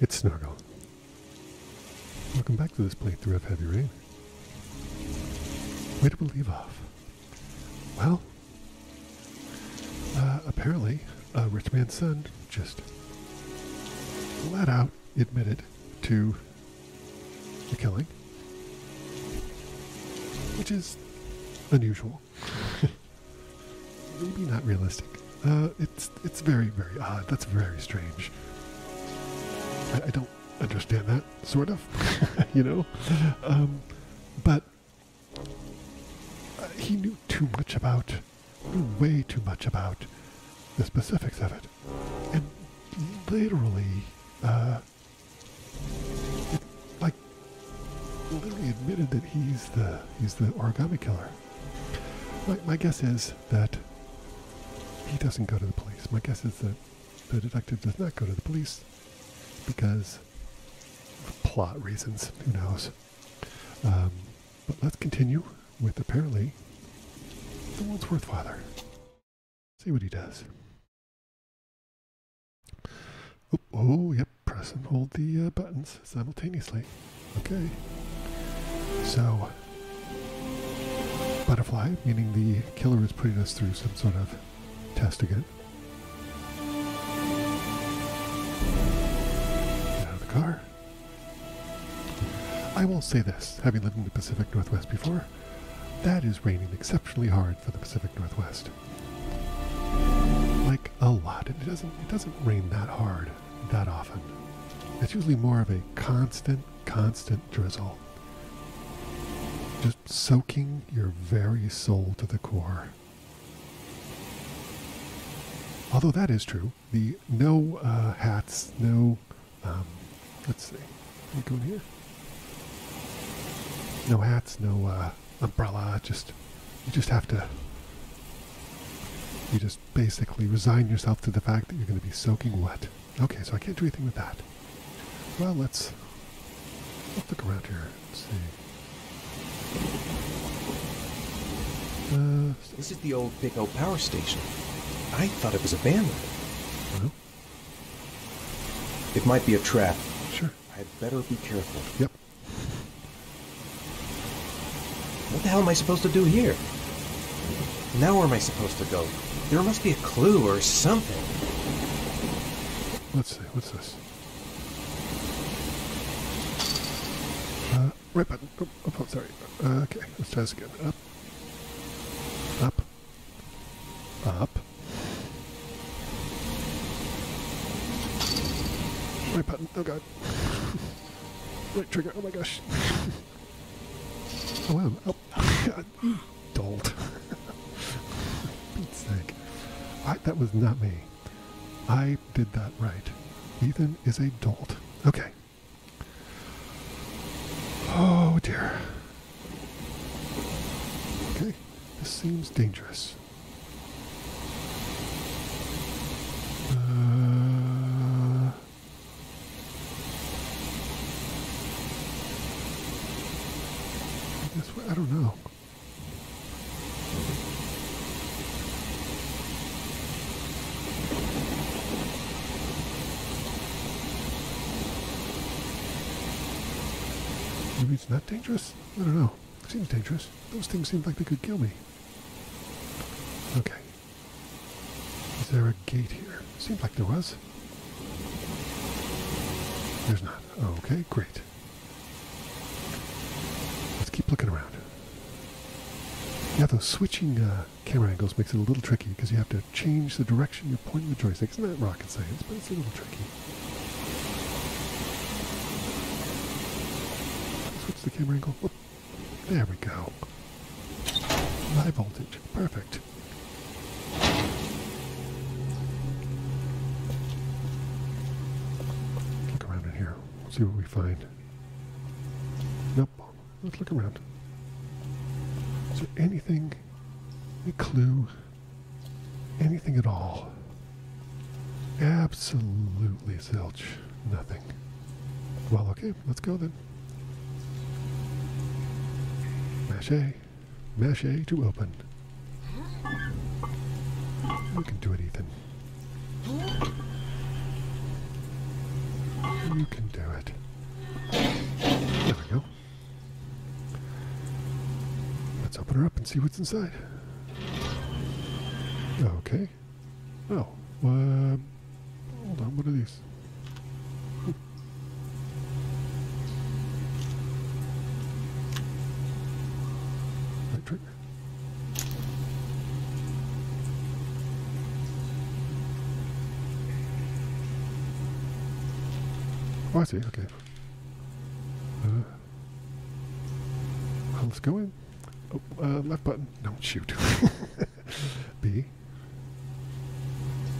it's Snorgle. Welcome back to this playthrough of Heavy Rain. Where did we leave off? Well, uh, apparently, a rich man's son just flat out admitted to the killing, which is unusual. Maybe not realistic. Uh, it's it's very very odd. That's very strange. I, I don't understand that sort of, you know. Um, but uh, he knew too much about, knew way too much about the specifics of it, and literally, uh, like, literally admitted that he's the he's the origami killer. My, my guess is that he doesn't go to the police. My guess is that the detective does not go to the police because plot reasons. Who knows? Um, but let's continue with apparently the world's worst father. See what he does. Oh, oh yep. Press and hold the uh, buttons simultaneously. Okay. So, butterfly, meaning the killer is putting us through some sort of test again. Car. I will say this, having lived in the Pacific Northwest before, that is raining exceptionally hard for the Pacific Northwest. Like a lot. It doesn't it doesn't rain that hard that often. It's usually more of a constant, constant drizzle. Just soaking your very soul to the core. Although that is true, the no uh, hats, no, um, let's see, me go here. No hats, no uh, umbrella, just, you just have to, you just basically resign yourself to the fact that you're going to be soaking wet. Okay, so I can't do anything with that. Well, let's, let's look around here and see. Uh, This is the old Big Pico power station. I thought it was abandoned. well, It might be a trap. I'd better be careful. Yep. What the hell am I supposed to do here? Now where am I supposed to go? There must be a clue or something. Let's see. What's this? Uh, right button. Oh, oh, oh, sorry. Uh, okay, let's try this again. Up. Up. Up. Right button. Oh god. Right trigger. Oh my gosh. oh wow. Oh. You dolt. Pete's sake. I, that was not me. I did that right. Ethan is a dolt. Okay. Oh dear. Okay, this seems dangerous. Uh, I guess we- I don't know. Maybe it's not dangerous? I don't know. seems dangerous. Those things seem like they could kill me. Okay. Is there a gate here? Seems like there was. There's not. Okay, great. Let's keep looking around. Yeah, those switching uh, camera angles makes it a little tricky because you have to change the direction you're pointing the joystick. It's not rocket science, but it's a little tricky. Switch the camera angle. There we go. High voltage. Perfect. Look around in here. See what we find. Nope. Let's look around. Is there anything, any clue, anything at all? Absolutely zilch. Nothing. Well, okay, let's go then. Mash A to open. You can do it, Ethan. You can do it. There we go. Let's open her up and see what's inside. Okay. Oh, um, hold on. What are these? Hmm. Right trigger. Oh, I see. Okay. Uh, well, let's go in. Oh, uh, left button. No, shoot. B.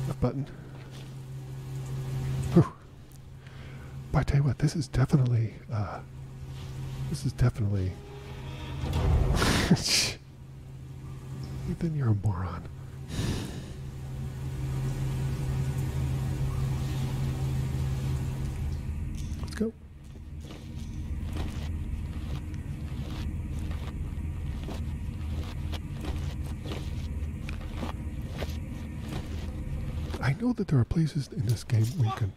Left button. Whew. But I tell you what, this is definitely, uh, this is definitely. Ethan, you're a moron. Let's go. I know that there are places in this game where you can.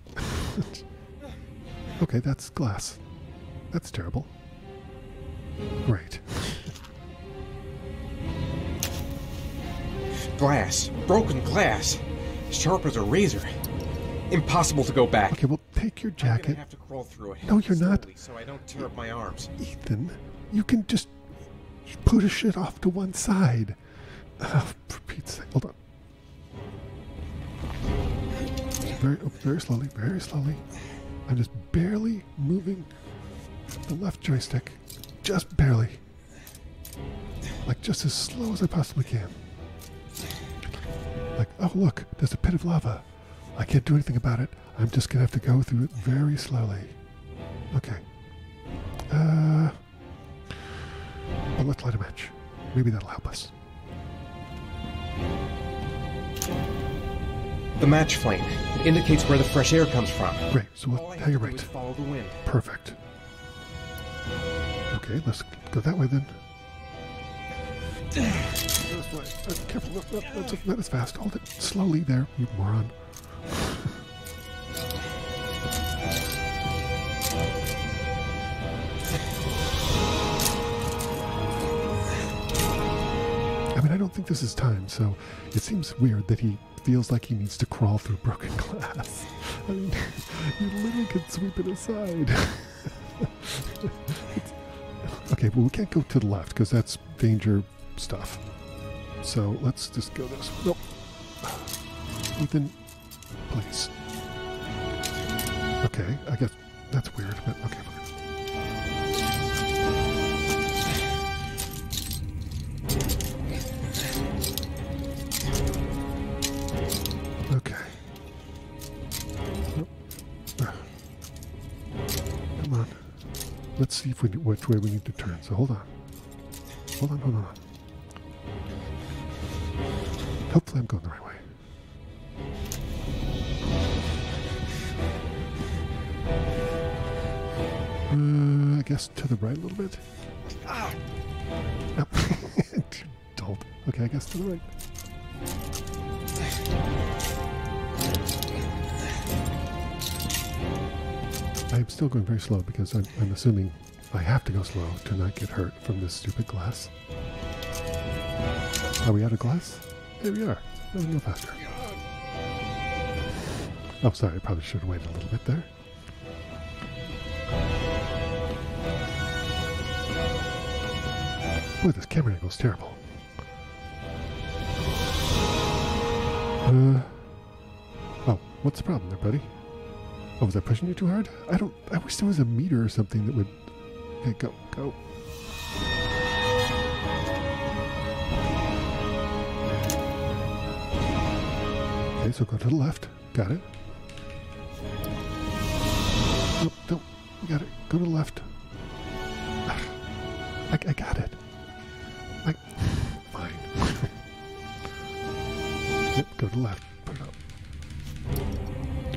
okay, that's glass. That's terrible. Right. Glass. Broken glass. Sharp as a razor. Impossible to go back. Okay, well, take your jacket. have to crawl through it. No, you're not. So I don't tear up my arms. Ethan, you can just put a shit off to one side. Oh, for Pete's sake, hold on. Very, oh, very slowly, very slowly. I'm just barely moving the left joystick, just barely, like just as slow as I possibly can. Like, oh look, there's a pit of lava. I can't do anything about it. I'm just gonna have to go through it very slowly. Okay. Uh. Well, let's light a match. Maybe that'll help us. The match flame. It indicates where the fresh air comes from. Great. So we'll hang it right. follow the wind. Perfect. Okay, let's go that way then. This way. Uh, careful, not, not, not, so- not as fast. Hold it slowly there, you moron. Don't think this is time, so it seems weird that he feels like he needs to crawl through broken glass. I mean, you literally could sweep it aside. Okay, well, we can't go to the left because that's danger stuff. So let's just go this. way. Nope. Ethan, please. Okay, I guess that's weird, but okay, see if we which way we need to turn. So hold on. Hold on, hold on. Hopefully I'm going the right way. Uh, I guess to the right a little bit. Ah! No. Dolt. Okay, I guess to the right. I'm still going very slow because I'm, I'm assuming I have to go slow to not get hurt from this stupid glass. Are we out of glass? Here we are. No, no faster. Oh, sorry. I probably should have waited a little bit there. Boy, this camera angle is terrible. Uh, oh, what's the problem there, buddy? Oh, was I pushing you too hard? I don't. I wish there was a meter or something that would. Okay, go, go. Okay, so go to the left. Got it. Don't. We got it. Go to the left. Ah, I, I got it. I, fine. yep, go to the left. Put it up.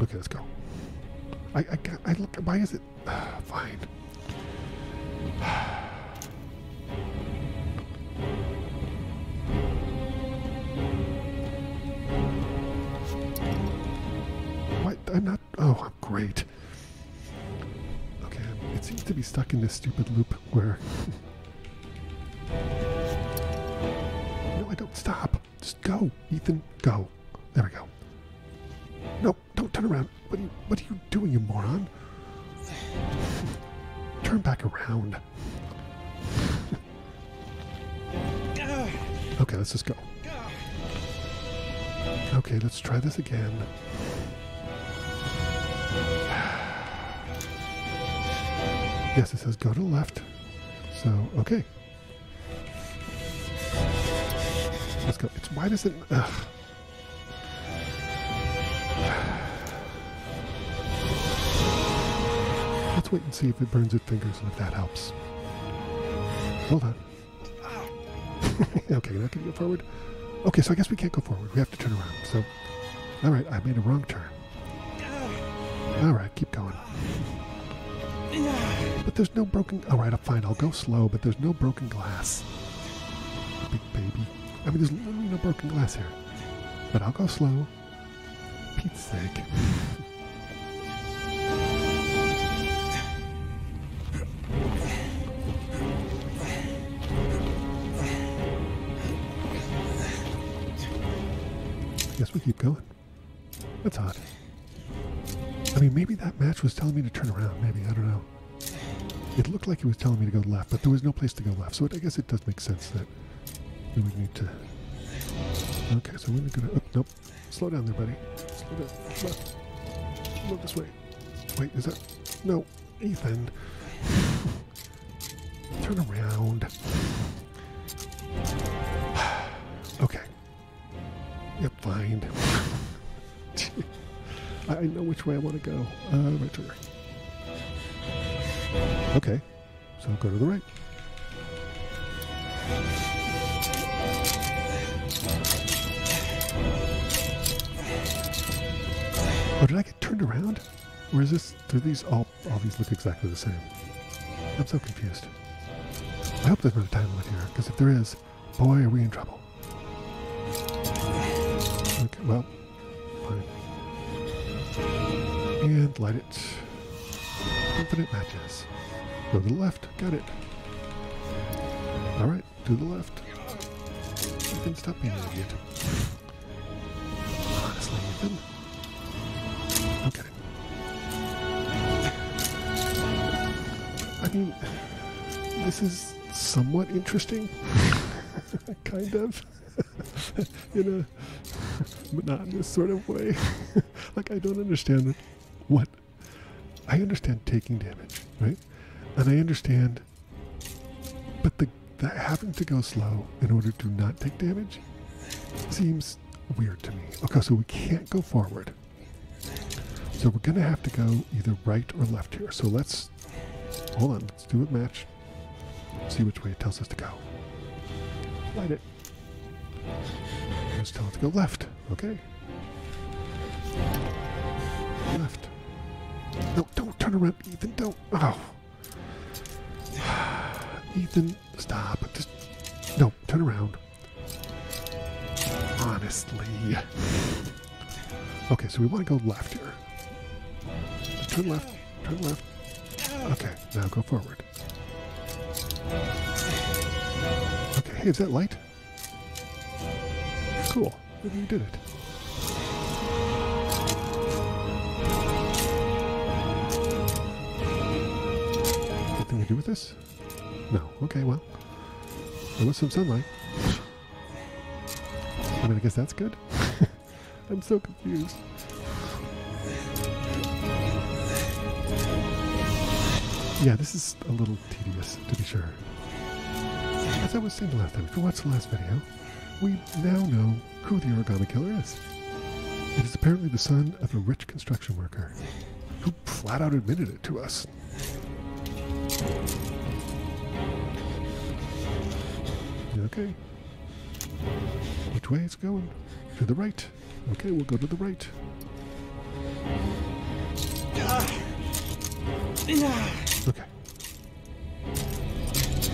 Okay, let's go. I, I, got, I look. Why is it? Ah, fine. What? I'm not. Oh, I'm great. Okay, it seems to be stuck in this stupid loop where. no, I don't. Stop. Just go. Ethan, go. There we go. No, don't turn around. What are you, what are you doing, you moron? Turn back around. okay, let's just go. Okay, let's try this again. Yes, it says go to the left. So, okay. Let's go. It's why does it? Ugh. Let's wait and see if it burns its fingers and if that helps. Hold on. okay, can you go forward? Okay, so I guess we can't go forward. We have to turn around. So, all right, I made a wrong turn. All right, keep going. But there's no broken. All right, I'm fine. I'll go slow, but there's no broken glass. Big baby. I mean, there's literally no broken glass here. But I'll go slow. Pete's sake. Guess we keep going. That's odd. I mean, maybe that match was telling me to turn around. Maybe I don't know. It looked like it was telling me to go left, but there was no place to go left. So it, I guess it does make sense that we would need to. Okay, so we're gonna. Oh, nope. Slow down there, buddy. Slow down. Left. No, this way. Wait, is that? No, Ethan. Turn around. okay. Yep, fine. I know which way I want to go. Uh, right to right. Okay, so go to the right. Oh, did I get turned around? Or is this, do these all, all these look exactly the same? I'm so confused. I hope there's not a time limit here, because if there is, boy, are we in trouble. Okay, well, fine. And light it. Infinite matches. Go to the left. Got it. All right, to the left. Ethan, stop being an idiot. Honestly, Ethan. Okay. I mean, this is somewhat interesting. kind of. In a monotonous sort of way. like, I don't understand what. I understand taking damage, right? And I understand. But the, the having to go slow in order to not take damage seems weird to me. Okay, so we can't go forward. So we're going to have to go either right or left here. So let's. Hold on, let's do a match. See which way it tells us to go. Light it. Tell it to go left. Okay. Left. No, don't turn around, Ethan. Don't. Oh. Ethan, stop. Just no, turn around. Honestly. Okay, so we want to go left here. Just turn left. Turn left. Okay, now go forward. Okay, hey, is that light? Cool. You did it. Anything to do with this? No. Okay, well. There was some sunlight. I mean, I guess that's good. I'm so confused. Yeah, this is a little tedious, to be sure. As I was saying last time, if you watched the last video, we now know who the origami killer is. It is apparently the son of a rich construction worker who flat out admitted it to us. Okay. Which way is it going? To the right. Okay, we'll go to the right. Okay.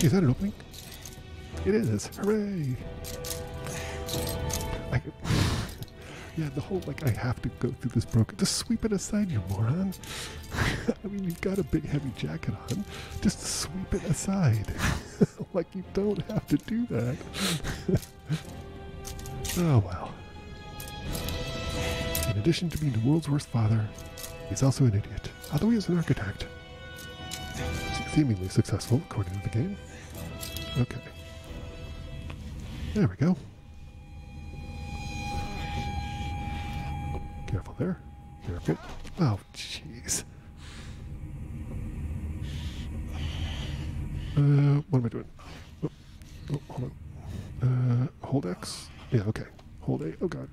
Is that an opening? It is. Hooray! Yeah, the whole like I have to go through this broken. Just sweep it aside, you moron. I mean, you've got a big heavy jacket on. Just sweep it aside. like you don't have to do that. oh well. In addition to being the world's worst father, he's also an idiot. Although he is an architect. Seemingly successful, according to the game. Okay. There we go. Careful there. Careful. Oh, jeez. Uh, what am I doing? Oh, oh, hold on. Uh, hold X? Yeah, okay. Hold A. Oh, God.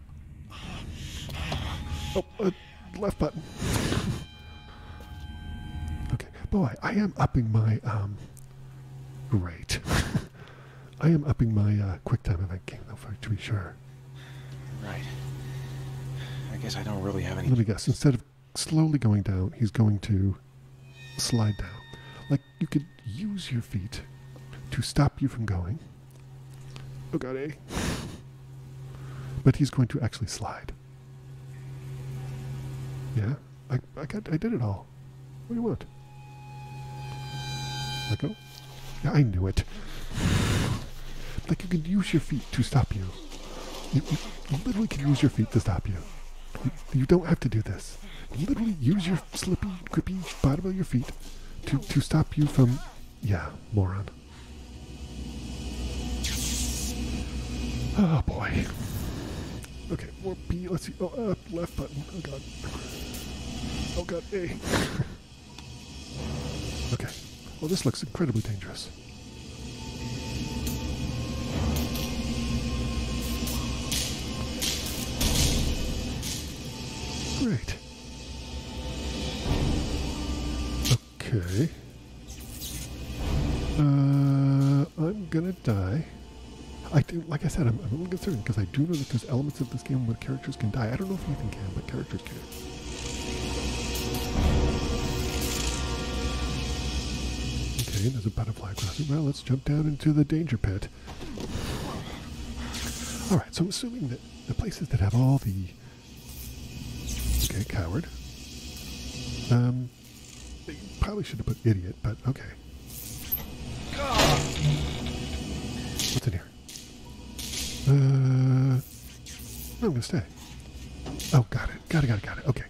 Oh, uh, left button. okay. Boy, I am upping my, um, great. I am upping my, uh, QuickTime event game, though, for, to be sure. Right. I guess I don't really have any. Let me guess. Instead of slowly going down, he's going to slide down. Like you could use your feet to stop you from going. Oh god, eh? A. But he's going to actually slide. Yeah, I, I got, I did it all. What do you want? Let go. Yeah, I knew it. Like you can use your feet to stop you. You, you literally can use your feet to stop you. You, don't have to do this. Literally use your slippy, grippy bottom of your feet to, to stop you from. Yeah, moron. Oh boy. Okay, more B. Let's see. Oh, uh, left button. Oh god. Oh god, A. okay. Well, this looks incredibly dangerous. Great. Okay. Uh, I'm gonna die. I do, like I said, I'm, I'm a little concerned because I do know that there's elements of this game where characters can die. I don't know if Ethan can, but characters can. Okay, there's a butterfly crossing. Well, let's jump down into the danger pit. All right, so I'm assuming that the places that have all the Okay, coward. Um, probably should have put idiot, but okay. What's in here? Uh, no, I'm gonna stay. Oh, got it. Got it. Got it. Got it. Okay.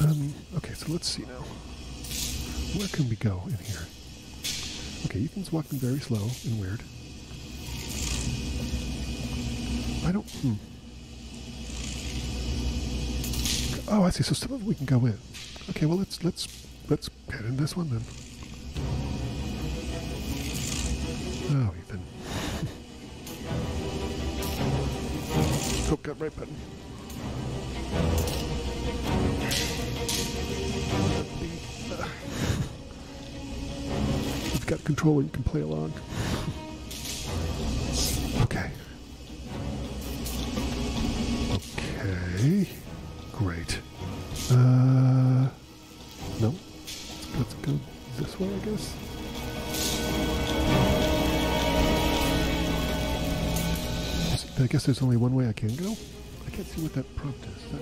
Um. Okay. So let's see now. Where can we go in here? Okay, Ethan's walking very slow and weird. I don't. Hmm. Oh, I see. So some of them we can go in. Okay, well let's let's let's get in this one then. Oh, Ethan. oh, got right button. It's got controller. You can play along. Okay. Okay. Guess there's only one way I can go. I can't see what that prompt is. That?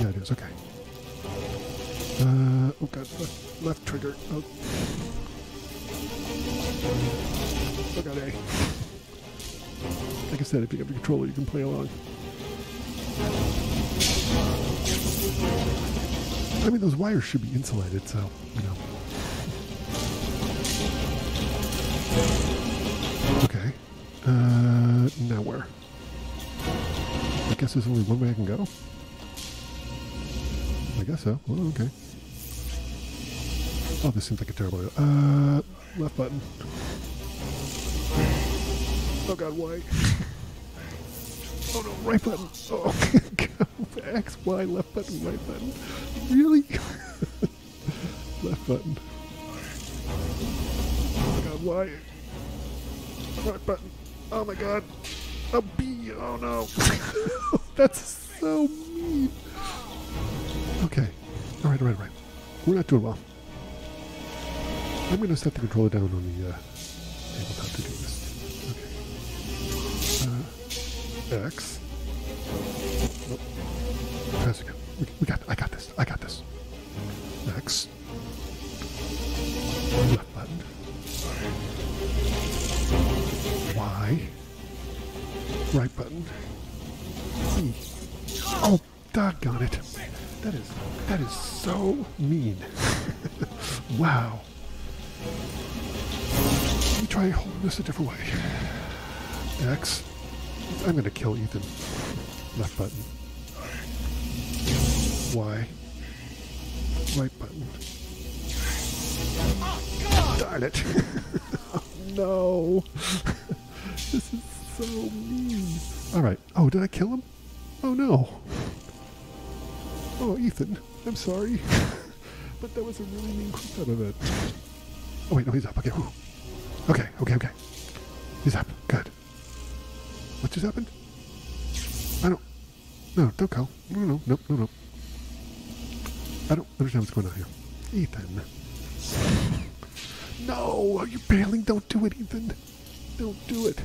Yeah, it is. Okay. Uh, oh god, left, left trigger. Oh. Oh god, A. Like I said, if you have a controller, you can play along. I mean, those wires should be insulated, so, you know. Uh, now where? I guess there's only one way I can go? I guess so. Oh, okay. Oh, this seems like a terrible idea. Uh, left button. Oh god, why? Oh no, right button. Oh, god. X, Y, left button, right button. Really? left button. Oh god, why? Right button. Oh my god. A B. Oh no. That's so mean. Okay. Alright, alright, alright. We're not doing well. I'm going to set the controller down on the uh, tabletop to do this. Okay. Uh, X. Nope. Press again. We, we got. I got this. I got this. X. Left Right button. E. Oh, doggone it. That is that is so mean. wow. Let me try holding this a different way. X. I'm gonna kill Ethan. Left button. Y. Right button. Darn it. oh, no. this is so mean. Alright. Oh, did I kill him? Oh no. Oh, Ethan. I'm sorry. but that was a really mean quick out of it. Oh, wait, no, he's up. Okay. Okay, okay, okay. He's up. Good. What just happened? I don't. No, don't go. No, no, no, no, no. I don't understand what's going on here. Ethan. No, are you bailing? Don't do it, Ethan. Don't do it.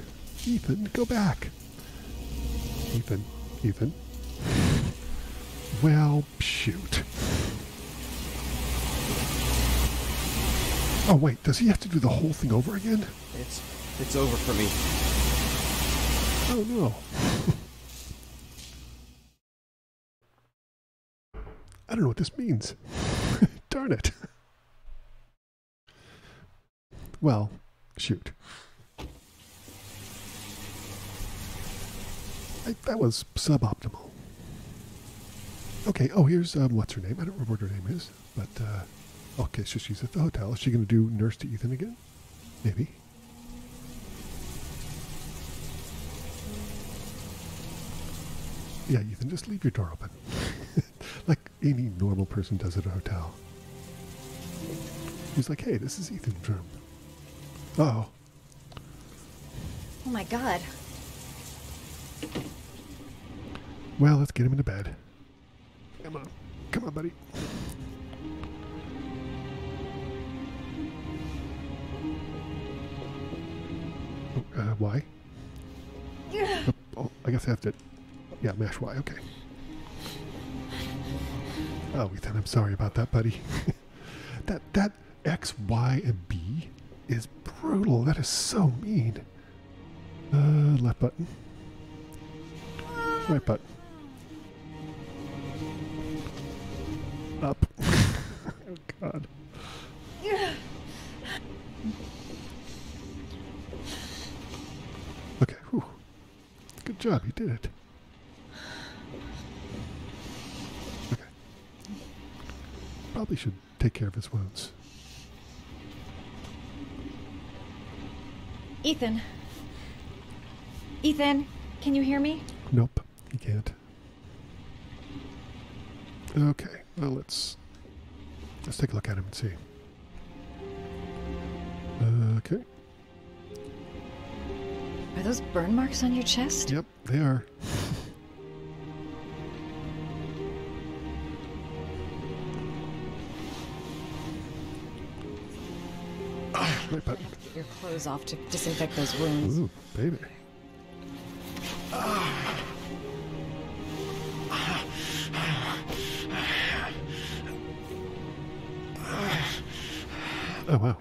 Ethan, go back. Ethan. Ethan. Well, shoot. Oh, wait, does he have to do the whole thing over again? It's it's over for me. Oh, no. I don't know what this means. Darn it. Well, shoot. I, that was suboptimal. Okay, oh, here's, um, what's her name? I don't remember what her name is, but, uh, okay, so she's at the hotel. Is she going to do Nurse to Ethan again? Maybe. Yeah, Ethan, just leave your door open. like any normal person does at a hotel. He's like, hey, this is Ethan's room. Uh oh. Oh my god. Well, let's get him into bed. Come on. Come on, buddy. Oh, uh, why? Oh, oh, I guess I have to. Yeah, mash Y. Okay. Oh, Ethan, I'm sorry about that, buddy. that that X, Y, and B is brutal. That is so mean. Uh, left button. Right button. Up. oh God. Okay. Whew. Good job. You did it. Okay. Probably should take care of his wounds. Ethan. Ethan, can you hear me? Nope, he can't. Okay, well let's let's take a look at him and see. Okay. Are those burn marks on your chest? Yep, they are. right button. Get your clothes off to disinfect those wounds. Ooh, baby. Ah. Oh wow.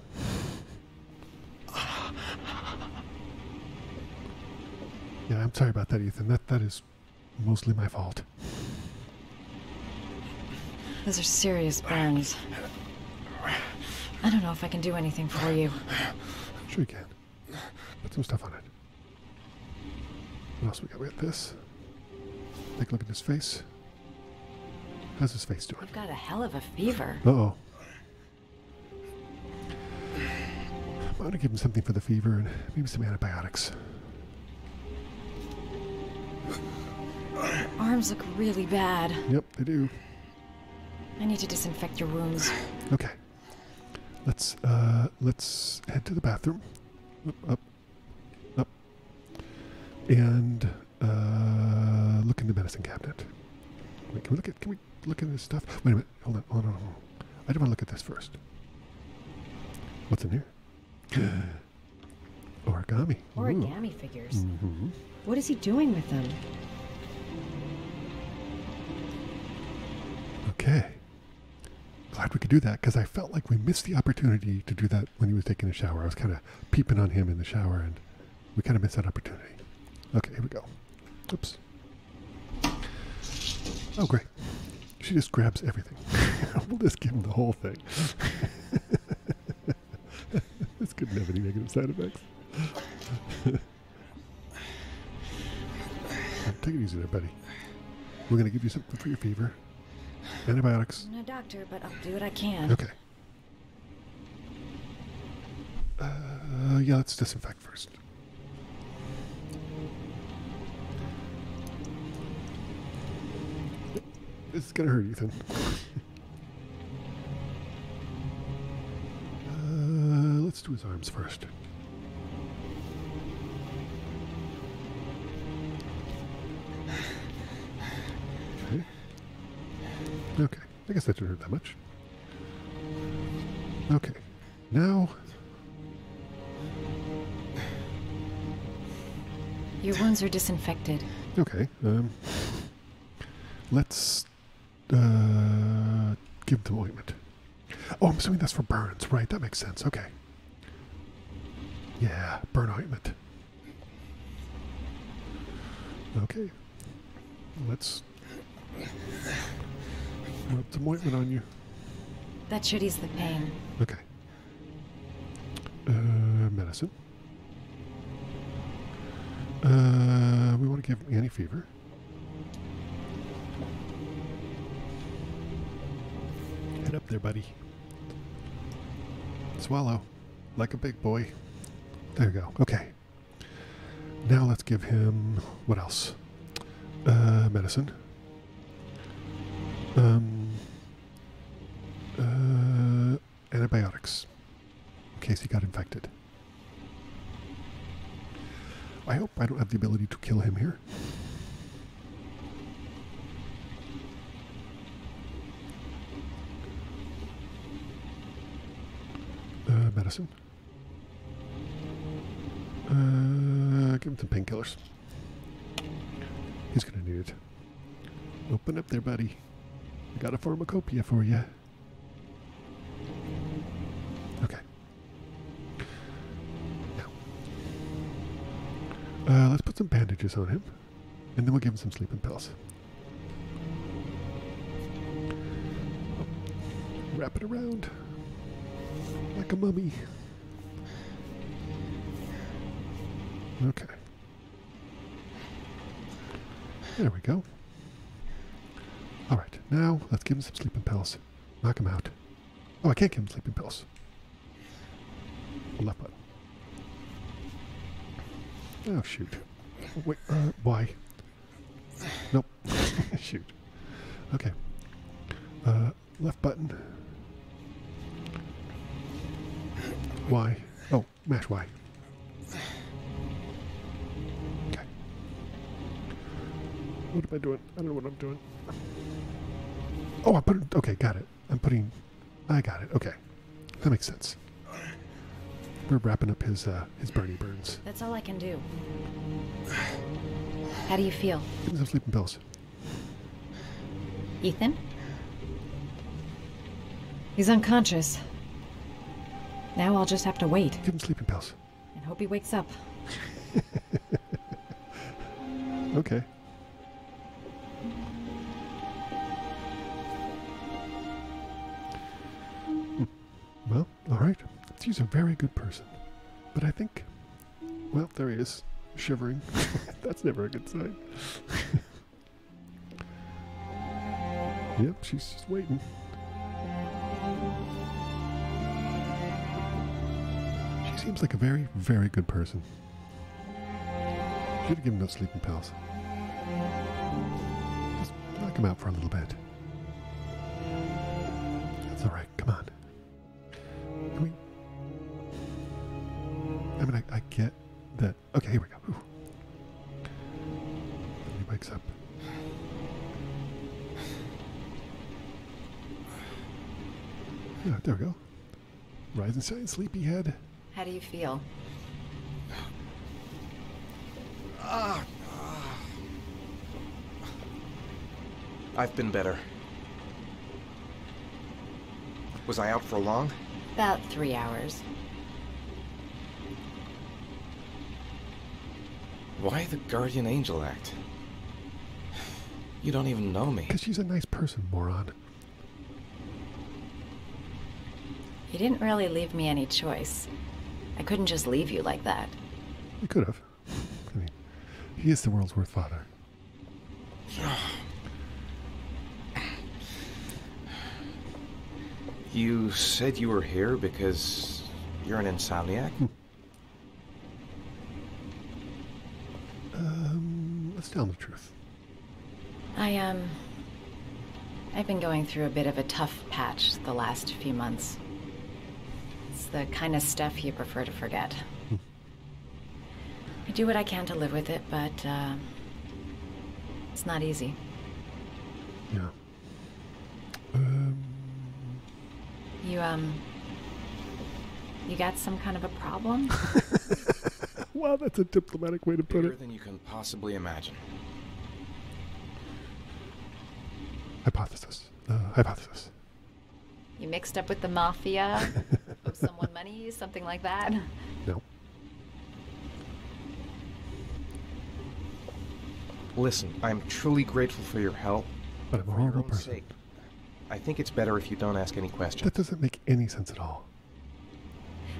Yeah, I'm sorry about that, Ethan. That that is mostly my fault. Those are serious burns. I don't know if I can do anything for you. Sure you can. Put some stuff on it. What else we got? We got this. Take a look at his face. How's his face doing? I've got a hell of a fever. Uh oh. I'm gonna give him something for the fever and maybe some antibiotics. Arms look really bad. Yep, they do. I need to disinfect your wounds. Okay. Let's uh let's head to the bathroom. Up up. up. And uh look in the medicine cabinet. Wait, can we look at can we look at this stuff? Wait a minute. Hold on, hold on, hold on. I just want to look at this first. What's in here? Origami. Ooh. Origami figures. Mm-hmm. What is he doing with them? Okay. Glad we could do that because I felt like we missed the opportunity to do that when he was taking a shower. I was kind of peeping on him in the shower and we kind of missed that opportunity. Okay, here we go. Oops. Oh, great. She just grabs everything. we'll just give him the whole thing. this couldn't have any negative side effects. Take it easy there, buddy. We're going to give you something for your fever. Antibiotics. I'm no doctor, but I'll do what I can. Okay. Uh, yeah, let's disinfect first. This is gonna hurt, Ethan. let's do his arms first. Okay. Okay. I guess that didn't hurt that much. Okay. Now, Your wounds are disinfected. okay. Um, let's uh, give them ointment. Oh, I'm assuming that's for burns, right? That makes sense. Okay. Yeah, burn ointment. Okay. Let's rub some ointment on you. That should ease the pain. Okay. Uh, medicine. Uh, we want to give him anti-fever. Head up there, buddy. Swallow, like a big boy. There you go. Okay. Now let's give him what else? Uh, medicine. Um. Uh, antibiotics in case he got infected. I hope I don't have the ability to kill him here. Uh, medicine. Give him some painkillers. He's gonna need it. Open up there, buddy. I got a pharmacopoeia for you. Okay. Now, uh, let's put some bandages on him, and then we'll give him some sleeping pills. Wrap it around like a mummy. Okay. There we go. All right, now let's give him some sleeping pills. Knock him out. Oh, I can't give him sleeping pills. Left button. Oh, shoot. Wait, uh, why? Nope. shoot. Okay. Uh, left button. Why? Oh, mash Y. What am I doing? I don't know what I'm doing. Oh, I put it. Okay, got it. I'm putting. I got it. Okay, that makes sense. We're wrapping up his uh, his Bernie burns. That's all I can do. How do you feel? Give him some sleeping pills. Ethan? He's unconscious. Now I'll just have to wait Give him sleeping pills. and hope he wakes up. Okay. She's a very good person. But I think, well, there he is, shivering. That's never a good sign. yep, she's just waiting. She seems like a very, very good person. Should have given those sleeping pills. Just knock him out for a little bit. there we go. Rise and shine, sleepyhead. How do you feel? Ah. I've been better. Was I out for long? About three hours. Why the Guardian Angel Act? You don't even know me. Because she's a nice person, moron. Didn't really leave me any choice. I couldn't just leave you like that. You could have. I mean, he is the world's worst father. You said you were here because you're an insomniac? Um, let's tell the truth. I, um. I've been going through a bit of a tough patch the last few months. It's the kind of stuff you prefer to forget. I do what I can to live with it, but, uh. It's not easy. Yeah. Um, You, um. You got some kind of a problem? well, that's a diplomatic way to put Bigger it. than you can possibly imagine. Hypothesis. Uh, hypothesis. You mixed up with the mafia? Owe someone money? Something like that? No. Listen, I'm truly grateful for your help. But I'm a horrible person. sake, I think it's better if you don't ask any questions. That doesn't make any sense at all.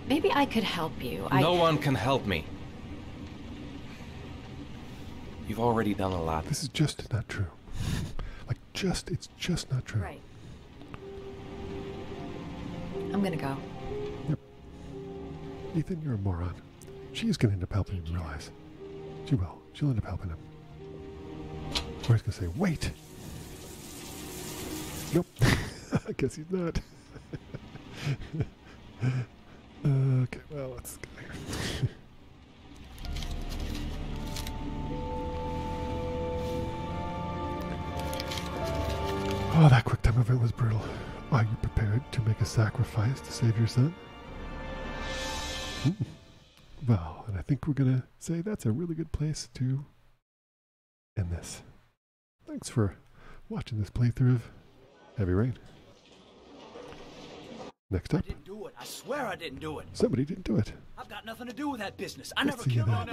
Maybe I could help you. I. No one can help me. You've already done a lot. This is just not true. Like, just, it's just not true. Right. I'm gonna go. Ethan, you're a moron. She is going to end up helping him realize. She will. She'll end up helping him. Or he's going to say, wait. Nope. I guess he's not. okay, well, let's go here. oh, that quick time event was brutal. Are you prepared to make a sacrifice to save your son? Well, and I think we're going to say that's a really good place to end this. Thanks for watching this playthrough of Heavy Rain. Next up. I didn't do it. I swear I didn't do it. somebody didn't do it. I've got nothing to do with that business. I Let's never killed that. nobody.